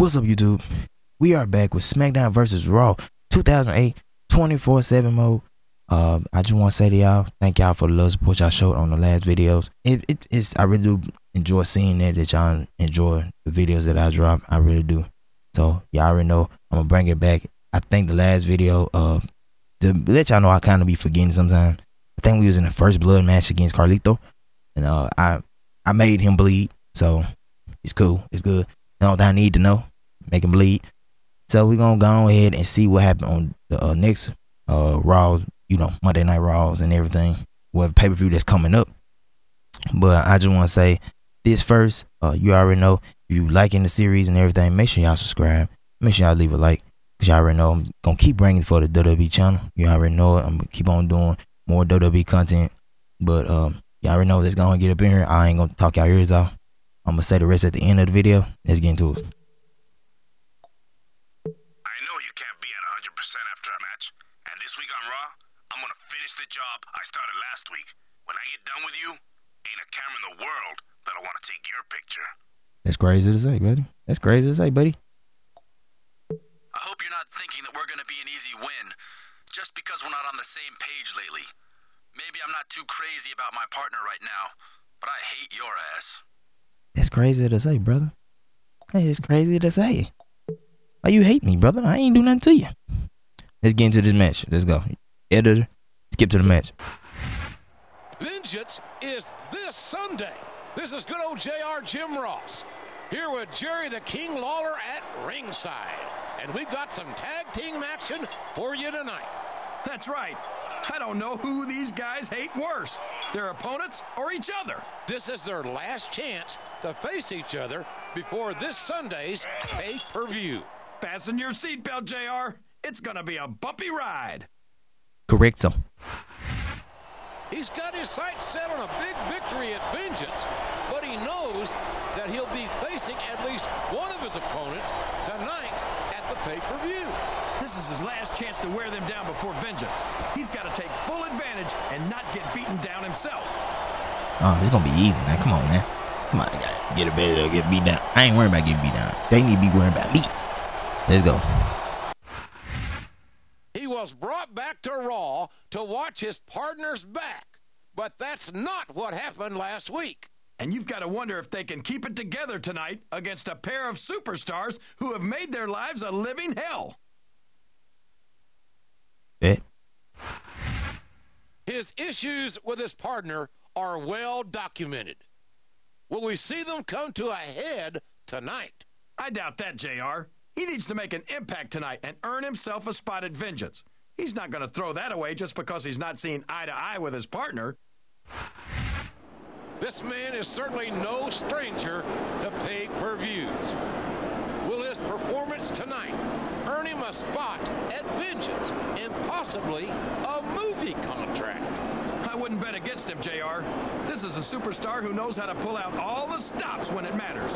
What's up, YouTube? We are back with SmackDown vs. Raw 2008 24 7 mode. Uh, I just want to say to y'all, thank y'all for the love support y'all showed on the last videos. It, it, it's I really do enjoy seeing that that y'all enjoy the videos that I drop. I really do. So y'all already know I'm gonna bring it back. I think the last video, uh, to let y'all know I kind of be forgetting sometimes. I think we was in the first blood match against Carlito, and uh, I I made him bleed, so it's cool, it's good. All I need to know, make him bleed. So we're gonna go ahead and see what happened on the uh, next uh Raw, you know, Monday Night Raws and everything, what pay per view that's coming up. But I just want to say this first. Uh, you already know if you liking the series and everything, make sure y'all subscribe. Make sure y'all leave a like. Cause y'all already know I'm gonna keep bringing for the WWE channel. You already know it. I'm gonna keep on doing more WWE content. But um, y'all already know that's gonna get up in here. I ain't gonna talk y'all ears off. I'm gonna say the rest at the end of the video. Let's get into it. The job I started last week. When I get done with you, ain't a camera in the world that'll wanna take your picture. That's crazy to say, buddy. That's crazy to say, buddy. I hope you're not thinking that we're going to be an easy win just because we're not on the same page lately. Maybe I'm not too crazy about my partner right now, but I hate your ass. That's crazy to say, brother. Hey, it's crazy to say. Why you hate me, brother? I ain't do nothing to you. Let's get into this match. Let's go. Editor, skip to the match. Vengeance is this Sunday. This is good old JR Jim Ross. Here with Jerry the King Lawler at ringside. And we've got some tag team action for you tonight. That's right. I don't know who these guys hate worse, their opponents or each other. This is their last chance to face each other before this Sunday's pay-per-view. Fasten your seatbelt, JR. It's going to be a bumpy ride. Correct so. He's got his sights set on a big victory at Vengeance, but he knows that he'll be facing at least one of his opponents tonight at the pay-per-view. This is his last chance to wear them down before Vengeance. He's got to take full advantage and not get beaten down himself. Oh, it's gonna be easy, man. Come on, man. Come on, I gotta get a better, get beat down. I ain't worried about getting beat down. They need to be worried about me. Let's go. He was brought back to Raw to watch his partner's back, but that's not what happened last week. And you've got to wonder if they can keep it together tonight against a pair of superstars who have made their lives a living hell. Bet. His issues with his partner are well documented. Will we see them come to a head tonight? I doubt that, JR. He needs to make an impact tonight and earn himself a spot at Vengeance. He's not going to throw that away just because he's not seen eye to eye with his partner. This man is certainly no stranger to pay-per-views. Will his performance tonight earn him a spot at Vengeance and possibly a movie contract? I wouldn't bet against him, JR. This is a superstar who knows how to pull out all the stops when it matters.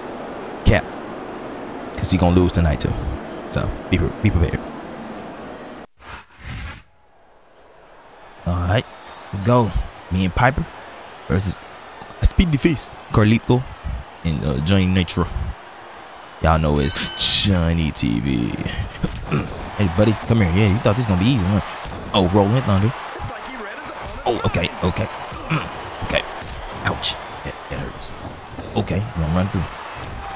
Cap. Cause he gonna lose tonight too. So be be prepared. All right, let's go. Me and Piper versus a Speedy Face, Carlito, and uh, Johnny Nitro. Y'all know it's Johnny TV. hey, buddy, come here. Yeah, you thought this was gonna be easy, huh? Oh, rolling thunder. Oh, okay, okay, okay. Ouch, that, that hurts. Okay, you gonna run through.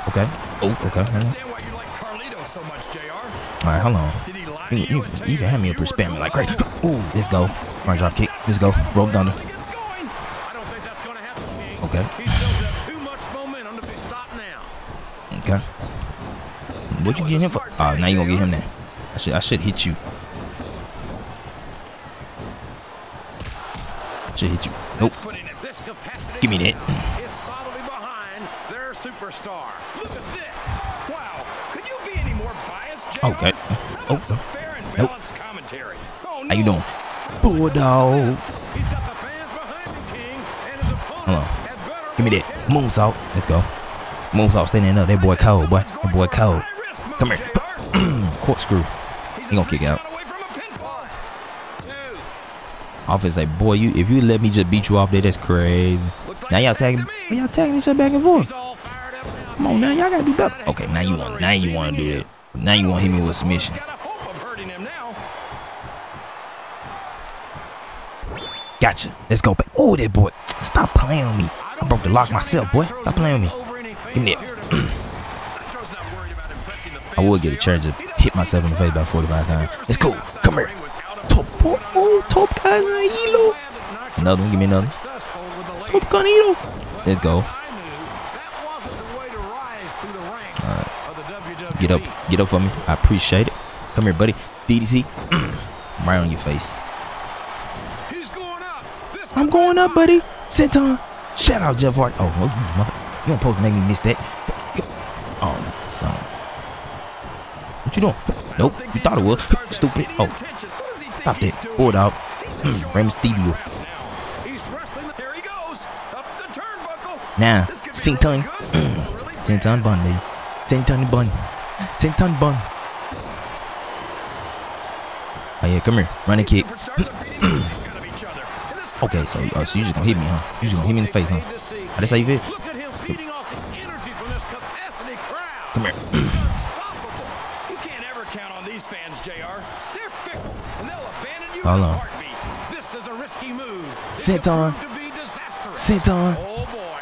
Okay. Oh, okay. Hold on. So much? All right, hold on. You, you, you, can have me up here spamming like crazy. Ooh, let's go. Right drop kick. Let's go. Roll. I King. Okay. Okay. What you get him for? Oh, now you gonna get him there. I should I should hit you. Should hit you. Nope. Give me that. is solidly behind their superstar. Look at this. Wow. Could you be any more biased? Okay. Oh. Nope. How you doing? Bulldog. Hold on. Give me that. Moonsault. Let's go. Moonsault standing up. That boy cold, boy. That boy cold. Come here. Corkscrew. He gonna kick out. Offense say, boy, you if you let me just beat you off there, that's crazy. Now y'all tagging, y'all tagging each other back and forth. Come on now, y'all gotta be better. Okay, now you want now you want to do it. Now you want to hit me with submission. Got a hope of hurting him now. Gotcha. Let's go back. Oh, that boy. Stop playing with me. I broke the lock myself, boy. Stop playing with me. Give me that. Nitro's not worried about impressing the I would get a chance to hit myself in the face about 45 times. It's cool. Come here. Top, oh, top gun, Elo. Another one. Give me another. Top Gunito. Let's go. Get up. Get up for me. I appreciate it. Come here, buddy. DDT. right on your face. I'm going up, buddy. Senton. Shout out Jeff Hardy. Oh, no, you mother. You don't supposed to make me miss that. Oh, son. What you doing? Nope. You thought it was. Stupid. Oh, stop that. Rey Mysterio. He goes. Up the turnbuckle. Now, Senton bad. bun, baby. Senton bun. Senton bun. Oh, yeah, come here. Running kick. Superstars are beating the heck out of each other. And this Okay, so, uh, so you just gonna hit me, huh? You just gonna hit me in the face, huh? How that's how you feel? Look at him feeding off the energy from this capacity crowd. Come here. You can't ever count on these fans, JR. They're fickle, and they'll abandon you Hold on. This is a risky move. Senton. could prove to be disastrous. Senton. Oh.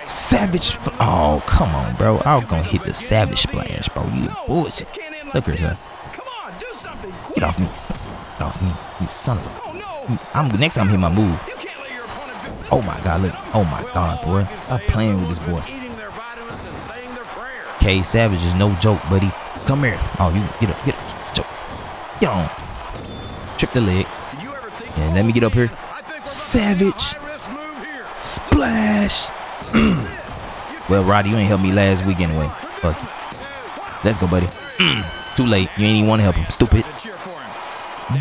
Savage. Oh, come on, bro. I was gonna hit the savage splash, bro. You No, bullshit. it Look at this. Come on, do something quick. Get off me. Get off me. You son of a. Oh no. I'm next time I hit my move. Oh my god, look. Oh my god, boy. Stop playing with this boy. and. Cade Savage is no joke, buddy. Come here. Oh, you get up, get up. Get, on. Trip the leg. Yeah, let me get up here. Savage. Splash. well, Roddy, you ain't helped me last week anyway. Fuck you. Let's go, buddy. Too late. You ain't even want to help him. Stupid.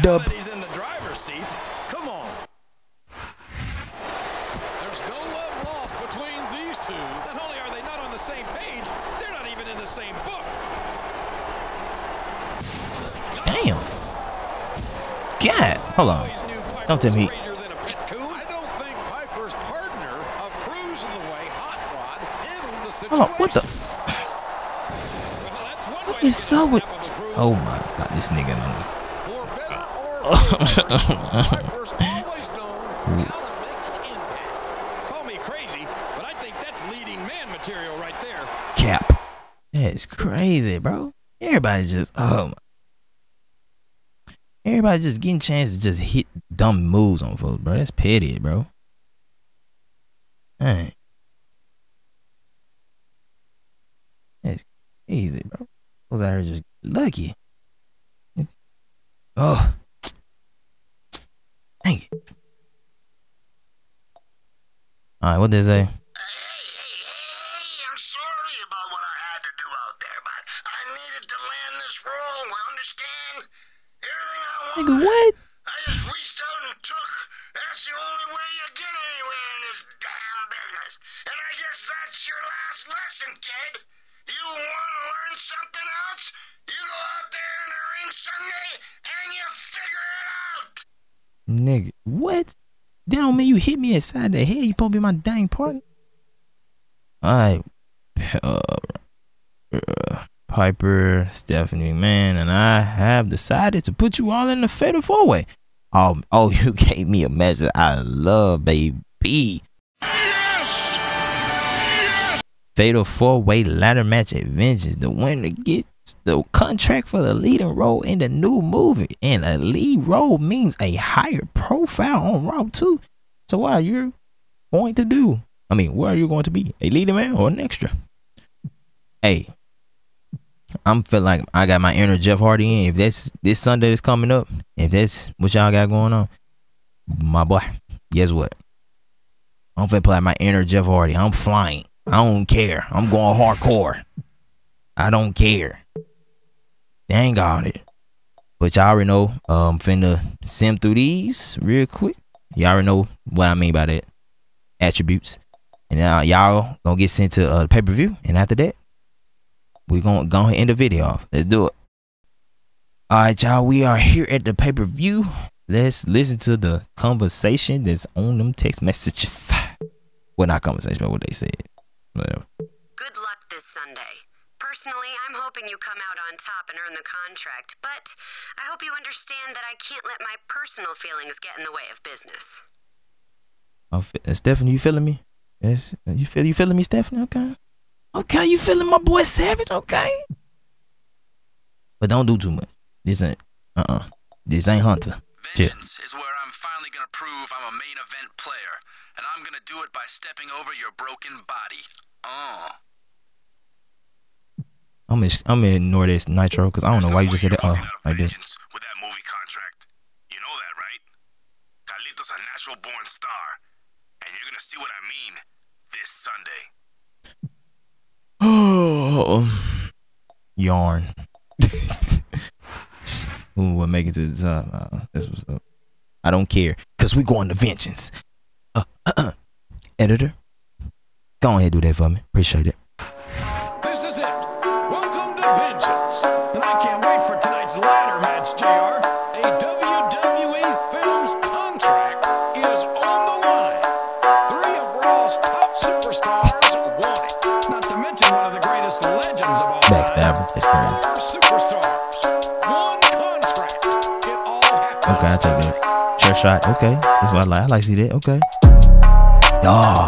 Dub. that he's in the driver's seat, come on. There's no love lost between these two. Not only are they not on the same page, they're not even in the same book. Damn. God. Hold on. Always knew Piper Don't tell was me. crazier than a raccoon. I don't think Piper's partner approves of the way Hot Rod handled the situation. Hold on. What the? Well, that's one way What to is get so with? stamp of approval. Oh my god, this nigga. done- For better uh, or oh for worse, Piper's always known how to make an impact. Call me crazy, but I think that's leading man material right there. Cap. That's crazy, bro. Everybody just oh my. Everybody just getting chance to just hit dumb moves on folks, bro. That's petty, bro. Dang. That's easy, bro. Those out here just lucky. Oh. Dang it. Alright, what they say? Hey, hey, hey, I'm sorry about what I had to do out there, but I needed to land this role, understand? Everything I wanted, Nigga, what? I just reached out and took. That's the only way you get anywhere in this damn business. And I guess that's your last lesson, kid. You want to learn something else? You go out there in the ring Sunday and you figure it out. Nigga, what? That you hit me inside the head. You supposed to be my dang partner. Alright. Uh, uh, Piper, Stephanie, man, and I have decided to put you all in the fatal four way. Oh, oh, you gave me a that I love, baby. Yes! Yes! Fatal four way ladder match at Vengeance. The winner gets the contract for the leading role in the new movie. And a lead role means a higher profile on Raw too. So what are you going to do? I mean, where are you going to be? A leading man or an extra? Hey, I'm feel like I got my inner Jeff Hardy in. If that's this Sunday that's coming up, if that's what y'all got going on, my boy, guess what? I'm finna play my inner Jeff Hardy. I'm flying. I don't care. I'm going hardcore. I don't care. Dang got it. But y'all already know. Um, finna sim through these real quick. Y'all already know what I mean by that. Attributes. And now y'all gonna get sent to uh, pay per view. And after that, we gonna go ahead and end the video off. Let's do it. All right, y'all. We are here at the pay per view. Let's listen to the conversation that's on them text messages. Well, not conversation, but what they said. Whatever. Good luck this Sunday. Personally, I'm hoping you come out on top and earn the contract, but I hope you understand that I can't let my personal feelings get in the way of business. Oh, uh, Stephanie, you feeling me? Yes, you feel you feeling me, Stephanie? Okay, okay, you feeling my boy Savage? Okay, but don't do too much. This ain't uh uh This ain't Hunter. Chill. Vengeance is where I'm finally gonna prove I'm a main event player, and I'm gonna do it by stepping over your broken body. Oh. I'm gonna I'm gonna ignore this Nitro because I don't know why you just said that. Oh, Walking out of like this. With that movie contract. You know that, right? Carlito's a natural born star, and you're gonna see what I mean this Sunday. Oh, yarn. Who will make it to the top? Uh, this was up. I don't care because we going to vengeance. Uh, uh, editor, go ahead do that for me. Appreciate it. Backstabber. That's crazy. Okay, I take that. Chair shot. Okay, that's what I like. I like to see that. Okay. Oh,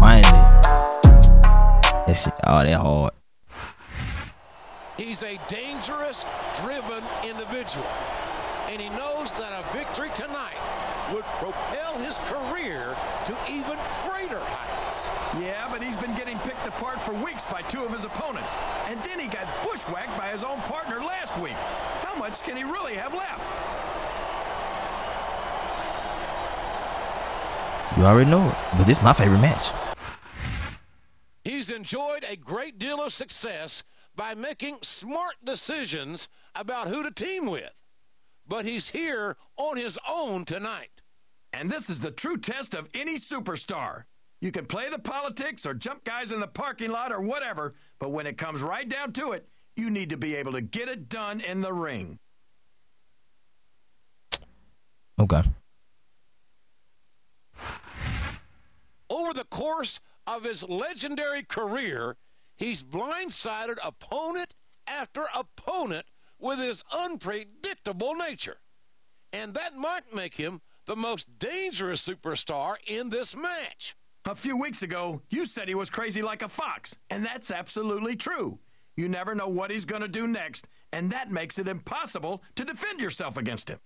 finally. That shit. Oh, that hard. He's a dangerous, driven individual. And he knows that a victory tonight would propel his career to even greater heights. Yeah, but he's been getting picked apart for weeks by two of his opponents. And then he got bushwhacked by his own partner last week. How much can he really have left? You already know it. But this is my favorite match. He's enjoyed a great deal of success by making smart decisions about who to team with. But he's here on his own tonight. And this is the true test of any superstar. You can play the politics or jump guys in the parking lot or whatever, but when it comes right down to it, you need to be able to get it done in the ring. Oh, okay. Over the course of his legendary career, he's blindsided opponent after opponent with his unpredictable nature. And that might make him the most dangerous superstar in this match. A few weeks ago, you said he was crazy like a fox, and that's absolutely true. You never know what he's going to do next, and that makes it impossible to defend yourself against him.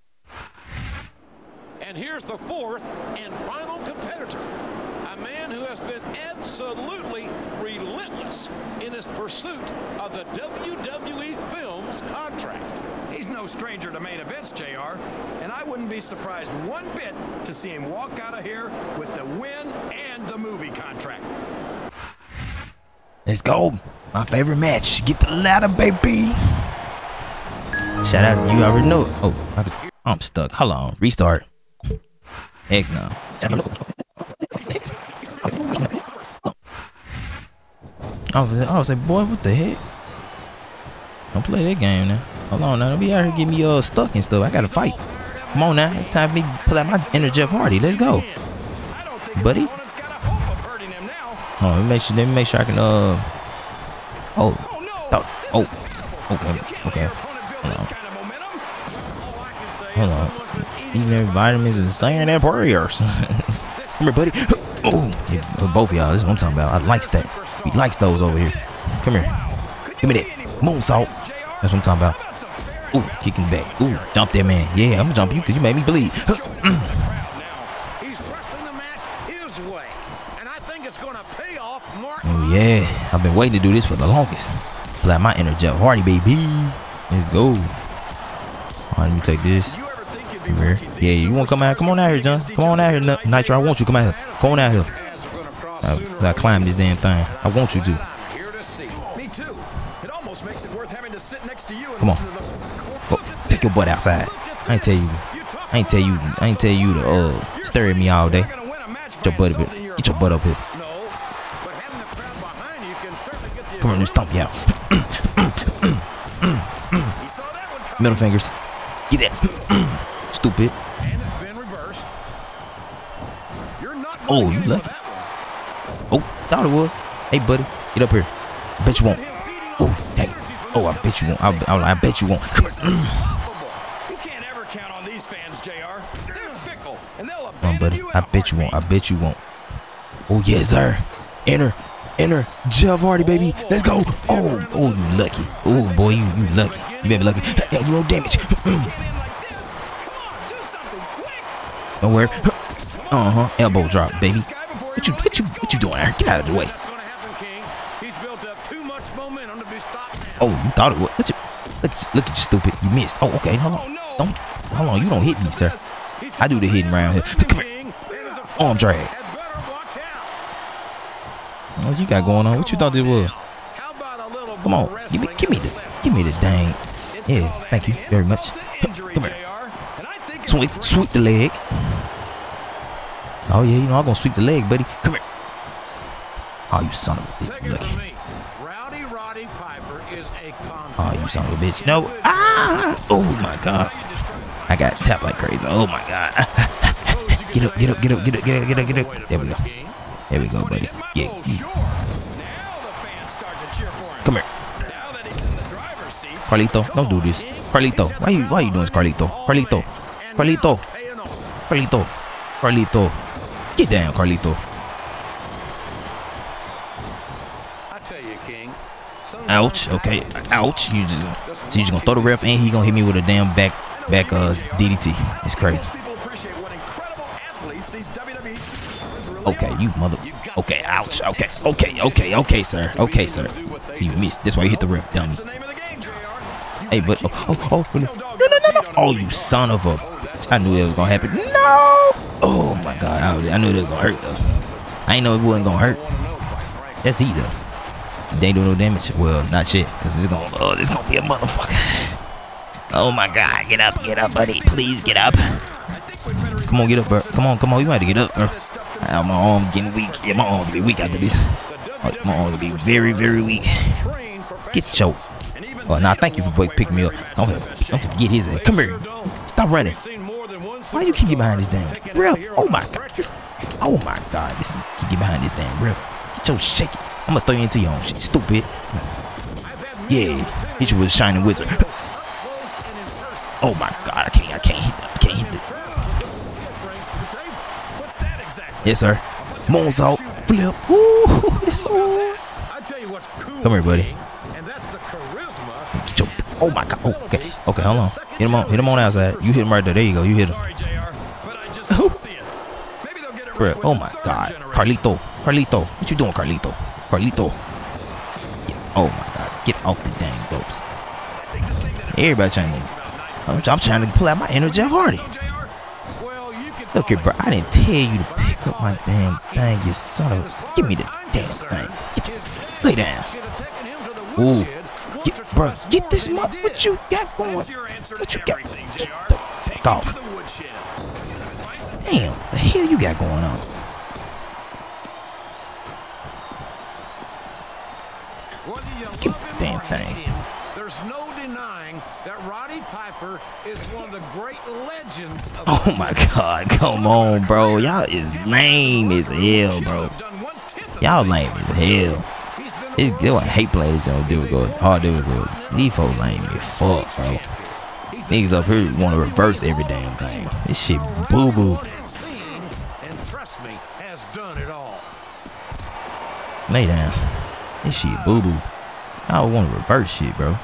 And here's the fourth and final competitor. A man who has been absolutely relentless in his pursuit of the WWE Films contract. No stranger to main events, JR, and I wouldn't be surprised one bit to see him walk out of here with the win and the movie contract. Let's go. My favorite match. Get the ladder, baby. Shout out. You already know it. Oh, I I'm stuck. Hold on. Restart. Heck no. I was, I was like, boy, what the heck? Don't play that game now. Hold on now. Don't be out here getting me uh, stuck and stuff. I gotta fight. Come on now. It's time for me to pull out my inner Jeff Hardy. Let's go. Buddy? got. Oh, let me make sure. Let me make sure I can. Uh. Oh. Oh! Oh. Okay, okay. Hold on. Hold on. their vitamins and saying their prayers. Come here, buddy. Oh, yeah, for both of y'all. This is what I'm talking about. I likes that. He likes those over here. Come here. Give me that moonsault. That's what I'm talking about. Ooh, kicking back. Ooh, jump that man. Yeah, I'm gonna jump you because you made me bleed. He's thrusting the match his way. And I think it's going to pay off Mark. Oh yeah, I've been waiting to do this for the longest. Out my inner Jeff Hardy, baby. Let's go. All right, let me take this. You ever think you'd be Come here. Yeah, you want to come out? Come on out here, John. Come on out here, Ni- Nitro. I want you. Come out here. Come on out here. I, I climb this damn thing. I want you to Come on. Go, take your butt outside. I ain't tell you. I ain't tell you. I ain't tell you to uh stare at me all day. You're gonna win a match Get your butt up here. Get your butt up here. No, but having the crowd behind you can certainly get the Come on, me stomp you out. He saw that one coming. Middle fingers. Get that. Stupid. And it's been reversed. You're not Oh, you lucky. Oh, thought it was. Hey, buddy, get up here. Bet you won't. Oh. I bet you won't. I, I, I bet you won't. Come here. You can't ever count on these fans, JR. They're fickle, and they'll Come on, buddy. in bet you won't. I bet you won't. Oh, yes, sir. Enter. Enter. Jeff Hardy, baby. Let's go. Oh, oh, you lucky. Oh, boy, you, you lucky. You better be lucky. Hey, you roll damage. Get in like this. Come on, do something quick. Don't worry. Uh huh. Elbow drop, baby. What you, what you, what you doing? Get out of the way. That's gonna happen, King. He's built up too much momentum to be stopped now. Oh, you thought it was. Look at, look, look at you, stupid. You missed. Oh, okay. Hold on. Don't. Hold on. You don't hit me, sir. I do the hitting round here. Come here. Arm drag. What you got going on? What you thought this was? Come on. Give me, give me the, give me the dang. Yeah. Thank you very much. to Come here. Sweep, sweep the leg. Oh yeah, you know I'm gonna sweep the leg, buddy. Come here. Oh, you son of a bitch. it Lucky. from me. Rowdy Roddy Piper is a Oh, you son of a bitch. No. Ah. Oh my god. I got tapped like crazy. Oh my god. get up, get up, get up, get up, get up, get up, get up. There we go. There we go, buddy. Yeah. Come here. Carlito, don't do this. Carlito, why you why you doing this, Carlito? Carlito. Carlito. Carlito. Carlito. Get down, Carlito. Ouch. Okay. Ouch. You just so you just gonna throw the ref and he gonna hit me with a damn back back uh DDT. It's crazy. Okay, you mother. Okay, ouch. Okay, okay, okay, okay, sir. Okay, sir. So you missed. That's why you hit the ref, dummy. Hey, but oh, oh, oh, no, No no, no, Oh, you son of a. I knew it was gonna happen. No. Oh my God, I, knew it was gonna hurt though. I ain't know it wasn't gonna hurt. That's he though. They ain't no damage. Well, not shit, cause it's gonna. Oh, this gonna be a motherfucker. Oh my God, get up, get up, buddy. Please get up. Come on, get up, bro. Come on, come on. You got to get up, bro. Ah, my arms getting weak. Yeah, my arms be weak after this. Oh, My arms be very, very weak. Get your. Oh, nah, thank you for picking me up. Don't, don't forget his ass. Come here. Stop running. Why you keep getting behind this damn ref? Oh my god. This, oh my god. This keep getting behind this damn ref. Get your shake it. I'm gonna throw you into your own shit. Stupid. Yeah. Hit you with a shining wizard. Oh my god. I can't. I can't hit. I can't hit. That yes, sir. Moonsault. Flip. Ooh. This so. Come here, buddy. That's oh my god. Oh, okay. Okay. Hold on. Hit him on. Hit him on outside. You hit him right there. There you go. You hit him. Oh my god. Carlito. Carlito. What you doing, Carlito? Carlito. Oh my god. Get off the dang ropes. Everybody trying to. I'm, I'm trying to pull out my inner Jeff Hardy. Look here, bro. I didn't tell you to pick up my damn thing, you son of a. Give me the damn thing. Get your, lay down. Ooh. Get, bro, get this mo- What you got going? What you got? Get the fuck off. Damn, the hell you got going on? Give me the damn thing. There's no denying that Roddy Piper is one of the great legends of Oh my god, come on, bro. Y'all is lame as hell, bro. Done one tenth of Y'all lame as hell. It's they want hate don't do it good. Hard to do it good. These folks lame as fuck, bro. Niggas up here want to reverse every damn thing. This shit boo boo. and trust me has done it all. Lay down. This shit boo boo. I want to reverse shit, bro.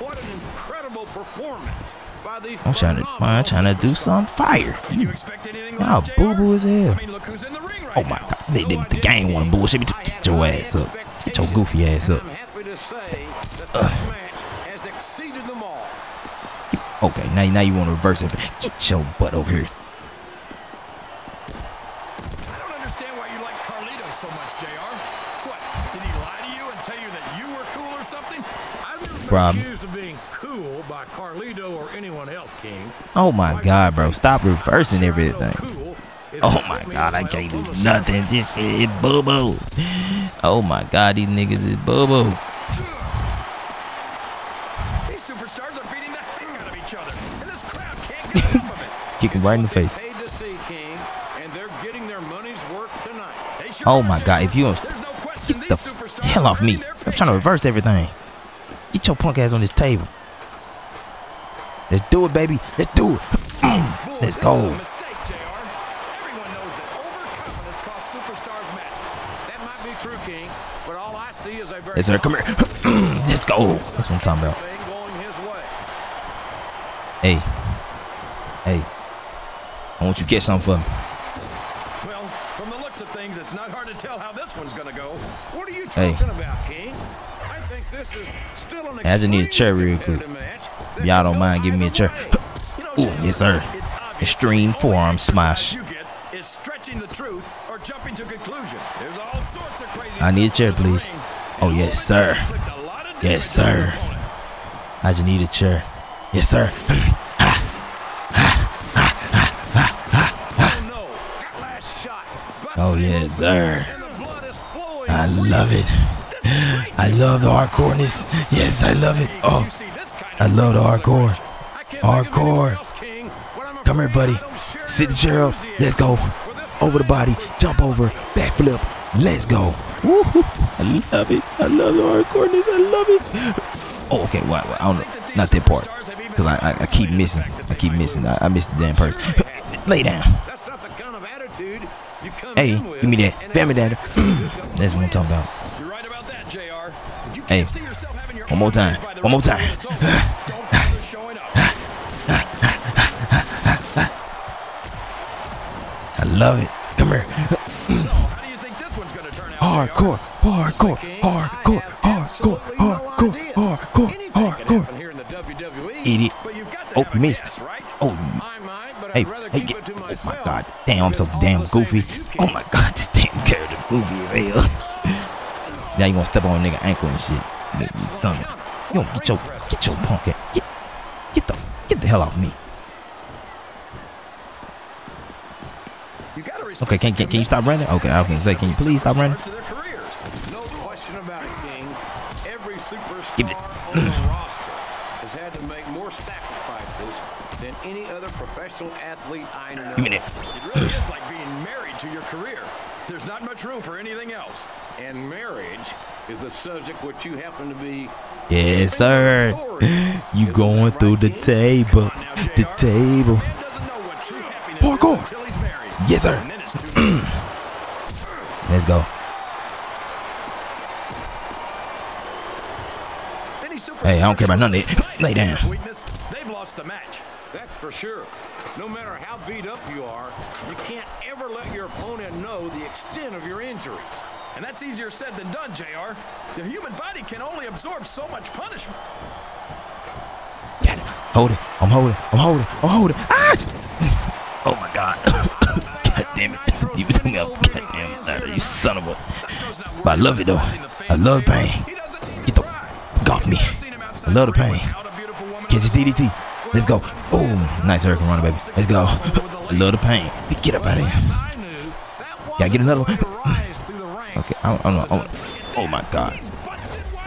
What an incredible performance by these I'm trying to, I'm trying to do some fire. Did you expect anything Y'all less, boo boo as hell. I mean, look who's in the ring right Oh my god, they, they, the game want to bullshit me. Get your ass up. Get your goofy ass up. I'm happy to say that this match has exceeded them all. Okay, now, now you want to reverse it. Get your butt over here. I don't understand why you like Carlito so much, JR. What? Did he lie to you and tell you that you were cool or something? I've never been Rob. accused of being cool by Carlito or anyone else, King. Oh my god, bro. Stop reversing everything. Cool Oh my god, I can't do nothing. This shit is boo boo. Oh my god, these niggas is boo boo. These superstars are beating the heck out of each other, and this crowd can't get enough of it. Kick him right in the face. Paid to see King, and they're getting their money's worth tonight. They sure Oh are, my god, if you don't no get the hell off me. earning their Stop trying to reverse everything. Get your punk ass on this table. Let's do it, baby. Let's do it. Mm. Let's go. Mistake, JR. Everyone knows that overconfidence costs superstars matches. That might be true, King, but all I see is Yes, sir. Come here. Mm. Let's go. That's what I'm talking about. going his way. Hey. Hey. I want you to get something for me. Well, from the looks of things, it's not hard to tell how this one's going to go. What are you Hey. talking about, King? I think this is still an I just need a chair real quick. Y'all don't mind giving me a chair. way. You know, Ooh, yes, sir. Extreme forearm smash. Is stretching the truth or jumping to conclusion. There's all sorts of I need a chair, please. Oh, yes, sir. can inflict a lot of Yes, sir. I just need a chair. Yes, sir. Oh no! That last shot. busts Oh, yes, sir. and the blood is flowing I love it. I love the hardcoreness. Yes, I love it. Oh, You see this kind I love the hardcore. I can't think of anyone Hardcore. else, King, but I'm Come here, buddy. I don't share Sit the chair up. Let's go. Over the body. Jump over. Backflip. Let's go. Woo-hoo. I love it. I love the hardcoreness. I love it. Oh, okay. What? I don't know. Not that part. Because I, I, I keep missing. I keep missing. I, I missed the damn person. Lay down. That's not the kind of attitude you come Hey, give me that. and Family expect daddy. to pick up That's what I'm talking about. You're right about that, JR. If you Hey, one more time. One more time. I love it. Come here. Hardcore. Hardcore. Hardcore. Hardcore. Hardcore. Hardcore. Hardcore. Idiot. Oh, missed. Oh, Hey, hey, get, oh my god. Damn, I'm so damn goofy. Oh my god, this damn character goofy as hell. Now you gonna step on a nigga ankle and shit. You- you Son, you don't get your get your punk at get get the get the hell off me. You gotta respect Okay, can can, can you stop running? Okay, I was gonna say, can you please stop running? superstars to their careers. No question about it, King. Every superstar Give it- on the roster has had to make more sacrifices than any other professional athlete I know. Give me that. It really is like being married to your career. There's not much room for anything else. And marriage is a subject which you happen to be. Yes, sir. You going through the table, the table. Man doesn't know what true happiness Parkour. is until he's married. Yes, sir. And then it's too late. Let's go. Hey, I don't care about none of that. Lay down. They've lost the match. That's for sure. No matter how beat up you are, you can't ever let your opponent know the extent of your injuries. And that's easier said than done, JR. The human body can only absorb so much punishment. Got it. Hold it. I'm holding. I'm holding. I'm holding. Ah! Oh my god. god damn it. You threw me up. God damn it. You son of a. But I love it though. I love pain. Get the f off me. I love the pain. Catch his DDT. Let's go. Oh, nice hurricanrana, baby. Let's go. I love the pain. Get up out of here. That get another one? wasn't the way to rise through the ranks. Okay, I don't, I don't know. Oh, my god.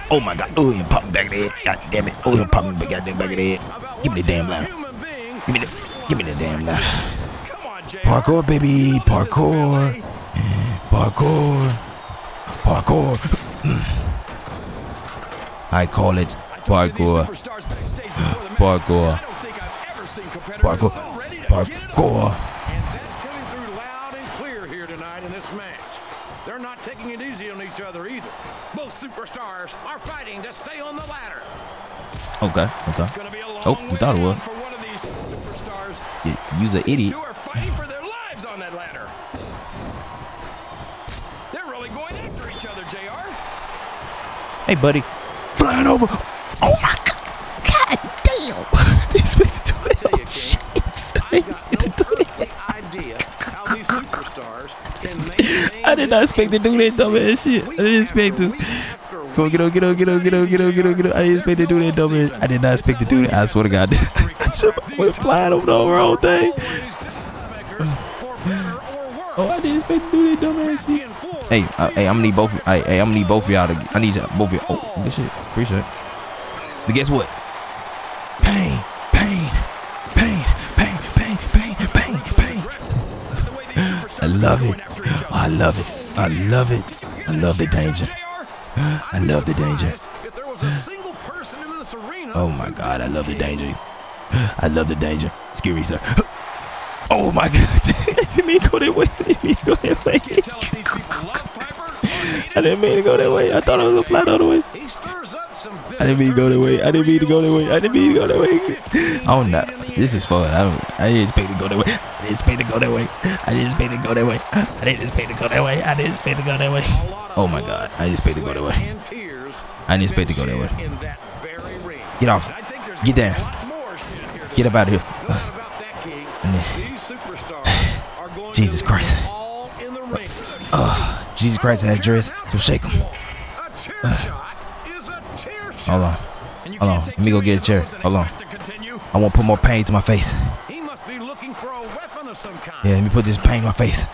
Oh my god. Oh, you pop me back of the head. God damn it. Oh, you pop me back, goddamn back of the head. Give me the damn ladder. Give me the, give me the damn ladder. Come on, JR. Parkour, baby. You know this is Parkour. Parkour. Parkour. I call it I told you these parkour. superstars backstage before the match. Parkour. I don't think I've ever seen competitors Parkour. so ready to get it on. Parkour. And that's coming through loud and clear here tonight in this match. They're not taking it easy on each other either. Both superstars are fighting to stay on the ladder. Okay, It's okay. gonna be a long Oh, you way thought it down was. For one of these superstars. Y- You's an These idiot. two are fighting for their lives on that ladder. They're really going after each other, JR. Hey, buddy. Flying over. Oh my god. God damn. They expect can maintain I did not expect to do that dumbass shit. I didn't expect to. Go get on, get on, get on, get on, get on, get on, get on. I didn't expect to do that dumbass. I did not expect to do that. I swear to God. I have went flying over the wrong thing. Oh, I didn't expect to do that dumbass shit. Hey, uh, hey, I'm gonna need both. Hey, hey, I'm gonna need both of y'all to. I need both of y'all. Oh, good shit. Appreciate it. But guess what? I love it. I love it. I love it. I love the danger. I love the danger. Oh my god, I love the danger. I love the danger. Excuse me, sir. Oh my god. Miko didn't win. Miko didn't win. I didn't mean to go that way. I thought I was gonna fly the other way. He stirs up some I didn't mean to go that way. I didn't mean to go that way. I didn't mean to go that way. Oh no, this is fun. I don't. I didn't expect to go that way. I didn't expect to go that way. I didn't expect to go that way. I didn't expect to go that way. I didn't expect to go that way. Oh my god, I didn't expect to go that way. I didn't expect to go that way. Get off. I think there's Get down. be a lot more shit here Get up out of here. No doubt about that, King. And then- These superstars are going Jesus Christ. it all in the ring. Uh, Jesus Christ has dress, so shake him. Hold on. Hold on. Let me go get a chair. Hold on. I won't put more pain to my face. Yeah, let me put this pain in my face.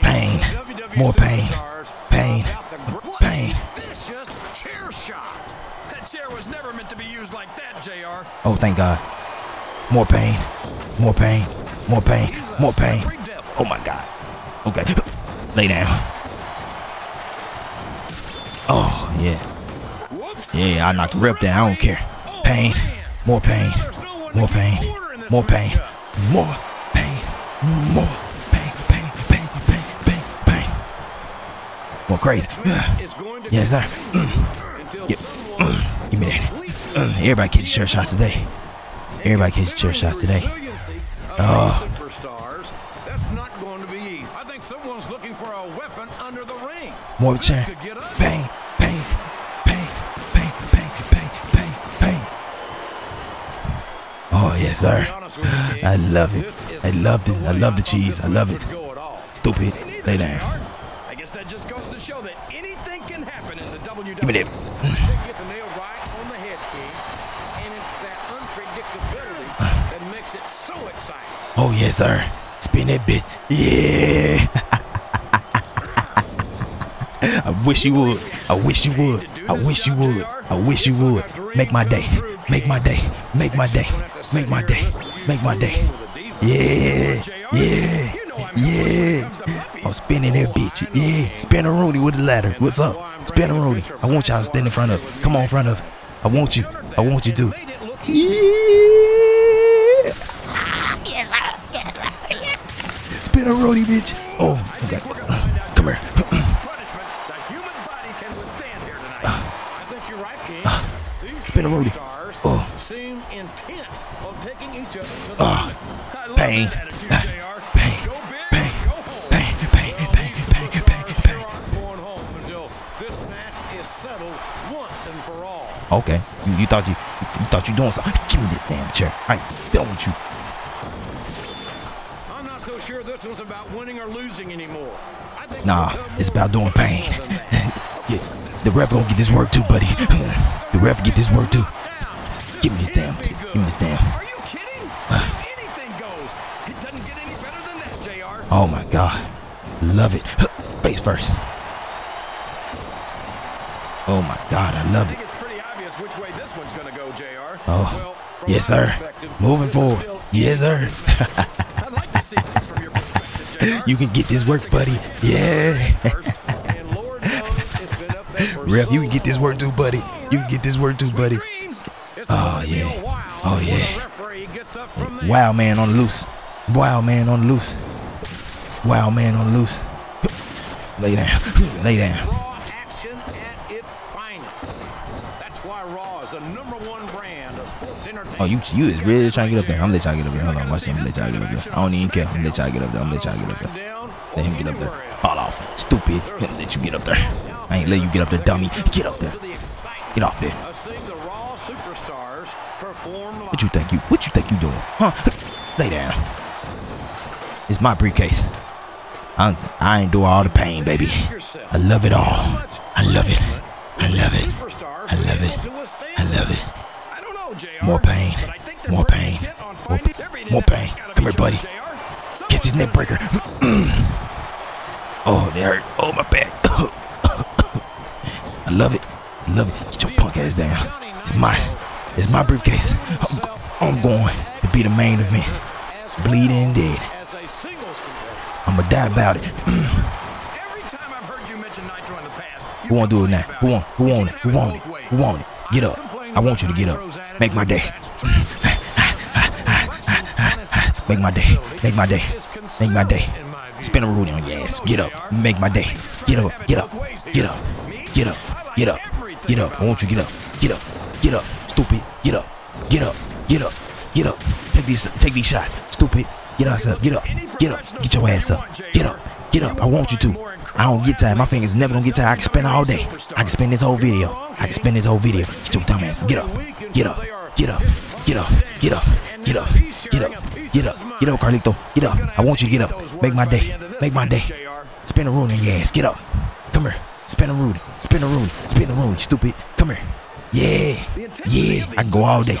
Pain. More pain. Pain. Pain. Oh, thank God. More pain. More pain. More pain. More pain. Oh my God. Okay. Lay down. Oh, yeah. Yeah, I knocked the rep down. I don't care. Pain. More pain. More pain. More pain. More pain. More pain. Pain. Pain. Pain. Pain. Pain. Going crazy. Yes, sir. Give me that. Everybody catch chair shots today. Everybody catches chair shots today. Oh. I think someone's looking for a weapon under the ring. More chair. Bang, bang, bang, bang, bang, bang, bang, bang. Oh, yes, sir. I love it. I love it. I love the cheese. I love it. Stupid. Lay down. I guess that just goes to show that anything can happen in the WWE. Oh yes, sir. Spin that bit. Yeah. I wish you would. I wish you would. I wish you would. I wish you would. Make my day. Make my day. Make my day. Make my day. Make my day. Yeah. Yeah. Yeah. I'm spinning that bitch. Yeah. Spinaroonie with the ladder. What's up? Spinaroonie. I want y'all to stand in front of. Come on, front of. I want you. I want you to. Yeah. bit a roadie, bitch. Oh, okay. Come here. Ah. Ah. Spin a roadie. Oh. Seem intent on taking each other. Oh. Pain. Okay, you, you thought you, you thought you doing something. Give me this damn chair. I don't want you. I'm not so sure this one's about winning or losing anymore. Nah, it's about doing pain. yeah, the ref gonna get this work too, buddy. the ref get this work too. Give me this damn. Give me this damn. Are you kidding? Anything goes. It doesn't get any better than that, JR. Oh my god, love it. Face first. Oh my god, I love it. it's pretty obvious which way this one's to go, JR. Oh, Well, yes sir. Moving forward. Yes sir. You can get this work, buddy. Yeah. Ref, you can get this work too, buddy. You can get this work too, buddy. Oh, yeah. Oh, yeah. Wow man on loose. Wow man on loose. Wow man on loose. Lay down. Lay down. Raw action at its finest. That's why Raw is the number one brand of sports entertainment. Oh, you you is really trying to get up there. I'm gonna let y'all get up there. Hold on, watch him. Let y'all get up there. I don't even care. I'm gonna let y'all get up there. I'm gonna let y'all get up there. Let him get up there. Fall off. Stupid. I'm gonna let you get up there. I ain't let you get up there, dummy. Get up there. Get off there. What you think you what you think you doing? Huh? Lay down. It's my briefcase. I I ain't do all the pain, baby. I love it all. I love it. I love it. I love it. I love it. I know, JR. More pain. More pain. More, more pain. Come here, buddy. Catch this neck breaker. oh, that hurt. Oh, my back. I love it. I love it. Get your punk ass down. It's my, it's my briefcase. I'm, I'm going to be the main event. Bleeding dead. I'ma die about it. Who want to do it now? Who want? Who want it? Who want it? Who want it? Get up. I want you to get up. Make my day. Make my day. Make my day. Make my day. Spinaroonie on your ass. Get up. Make my day. Get up. Get up. Get up. Get up. Get up. Get up. I want you get up. Get up. Get up. Stupid. Get up. Get up. Get up. Get up. Take these. Take these shots. Stupid. Get ass up. Get up. Get up. Get your ass up. Get up. Get up. I want you to. I don't get tired. My fingers never gonna get tired. I can spend all day. I can spend this whole video. I can spend this whole video. Get your dumb ass. Get up. Get up. Get up. Get up. Get up. Get up. Get up. Get up. Get up, Carlito. Get up. I want you to get up. Make my day. Make my day. Spinaroonie in your ass. Get up. Come here. Spinaroonie. Spin a Rudy. Spinaroonie. Stupid. Come here. Yeah. Yeah. I can go all day.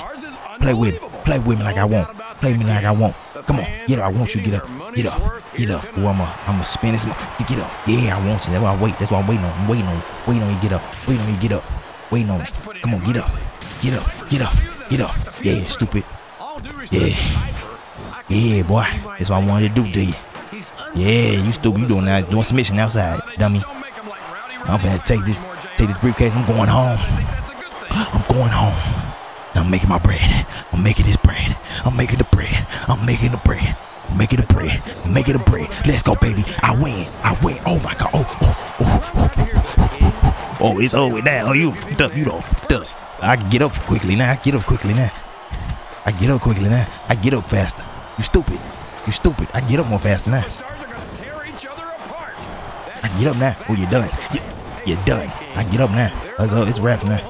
Play with me. Play with me like I want. Play me like I want. Come on. Get up. I want you get up. Get up. Get up. Oh, I'm a, I'm a spin this. Get up. Yeah, I want you. That's why I wait. That's why I'm waiting on. I'm waiting on you. Waiting on you. Get up. Waiting on you. Get up. Waiting on you. Come on. Get up. Get up. Get up. Get up. Yeah, stupid. Yeah. Yeah, boy. That's what I wanted to do to you. Yeah, you stupid. You doing that? Doing submission outside, dummy. I'm finna take this, take this briefcase. I'm going home. I'm going home. I'm making my bread. I'm making this bread. I'm making the bread. I'm making the bread. I'm making the bread. I'm making the bread. Let's go, baby. I win. I win. Oh my god. Oh, oh, oh, oh, oh, oh. it's over now. Oh, you fucked up. You don't fucked up. I get up quickly now. I get up quickly now. I get up quickly now. I get up faster. You stupid. You stupid. I get up more faster now. I get up now. Oh, you're done. You, you're done. I get up now. It's, uh, it's wraps now.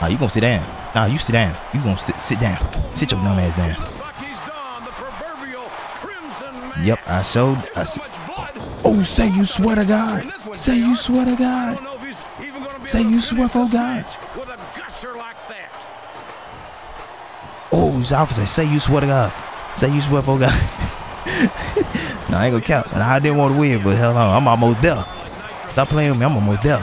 Nah, you gonna sit down. Nah, you sit down. You gonna sit, sit down. Sit your dumb ass down. Yep, I showed. I s- oh, say you swear to God. Say you swear to God. Say you swear for God. Oh, his officer, say you swear to God. Say you swear for God. no, I ain't gonna count. And I didn't want to win, but hell no, I'm almost there. Stop playing with me. I'm almost there.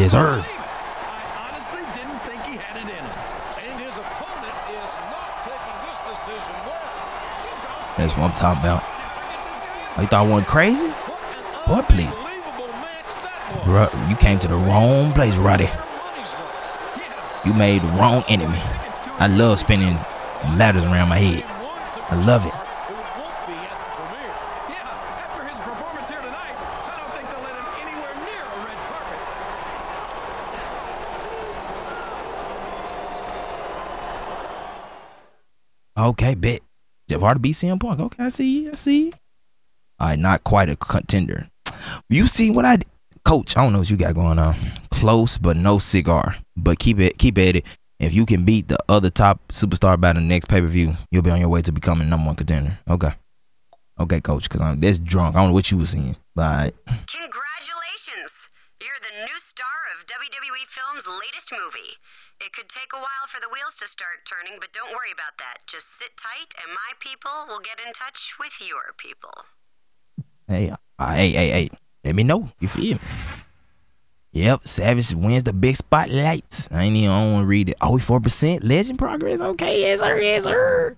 He's gone That's what I'm talking about. Oh, you thought I wasn't crazy? What Boy, please. unbelievable match that was. Bro, you came to the wrong place, Roddy. You made the wrong enemy. I love spinning ladders around my head. I love it. Who won't be at the premiere. Yeah, after his performance here tonight, I don't think they'll let him anywhere near a red carpet. Okay, bet. Hardy beat CM Punk. Okay, I see. I see. All right, not quite a contender. You see what I did? Coach, I don't know what you got going on. Close, but no cigar. But keep it, keep at it. If you can beat the other top superstar by the next pay per view, you'll be on your way to becoming number one contender. Okay. Okay, coach, because I'm that's drunk. I don't know what you was seeing. But all right. Congratulations! You're the new star of WWE Films' latest movie. It could take a while for the wheels to start turning, but don't worry about that. Just sit tight, and my people will get in touch with your people. Hey, uh, hey, hey, hey. Let me know. You feel me? Yep, Savage wins the big spotlight. I ain't even want to read it. Oh, four percent legend progress. Okay, yes sir, yes sir.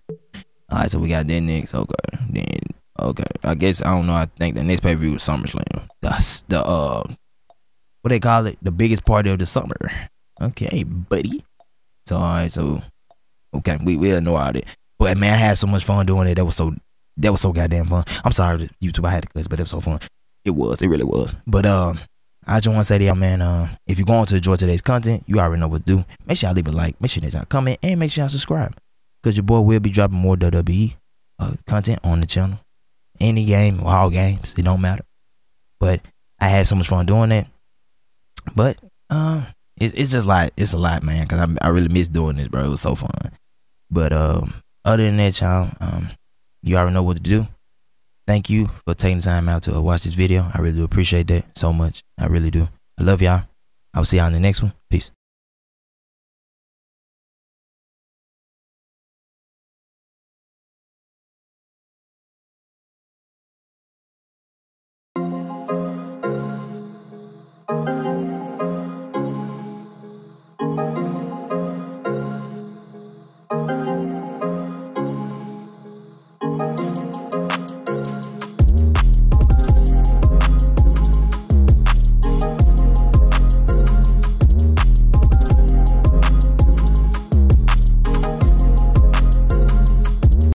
All right, so we got that next. Okay, then okay. I guess I don't know. I think the next pay per view is SummerSlam. That's the uh, what they call it, the biggest party of the summer. Okay, buddy. So all right, so okay, we we'll know all that. But man, I had so much fun doing it. That was so that was so goddamn fun. I'm sorry, YouTube. I had to cuss, but it was so fun. It was. It really was. But um, I just want to say to y'all, man. Uh, if you're going to enjoy today's content, you already know what to do. Make sure y'all leave a like. Make sure y'all comment and make sure y'all subscribe. Cause your boy will be dropping more WWE uh, content on the channel. Any game all games, it don't matter. But I had so much fun doing that. But um, it's it's just like it's a lot, man. Cause I I really miss doing this, bro. It was so fun. But um, other than that, y'all, um, you already know what to do. thank you for taking time out to watch this video. I really do appreciate that so much. I really do. I love y'all. I will see y'all in the next one. Peace.